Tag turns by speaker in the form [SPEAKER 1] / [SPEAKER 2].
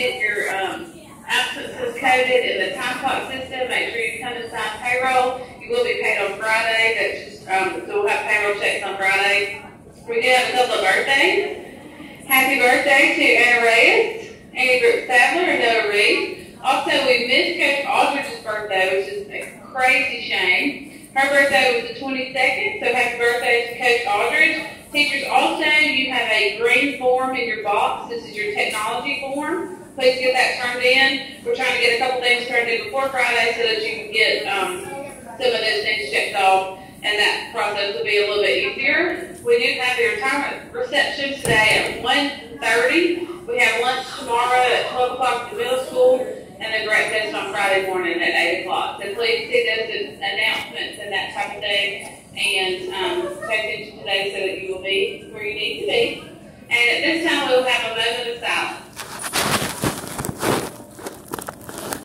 [SPEAKER 1] get your, um, absences coded in the time clock system, make sure you come and sign payroll. You will be paid on Friday, that's just, um, so we'll have payroll checks on Friday. We do have a couple of birthdays. Happy birthday to Anna Reyes, Annie Brooks Sadler, and Noah Reed. Also, we missed Coach Aldridge's birthday, which is a crazy shame. Her birthday was the 22nd, so happy birthday to Coach Aldridge. Teachers, also, you have a green form in your box. This is your technology form. Please get that turned in. We're trying to get a couple things turned in before Friday so that you can get um, some of those things checked off, and that process will be a little bit easier. We do have the retirement reception today at 1.30. We have lunch tomorrow at 12 o'clock at the middle school, and the breakfast on Friday morning at 8 o'clock. So please see those announcements and that type of thing and um, pay attention today so that you will be where you need to be.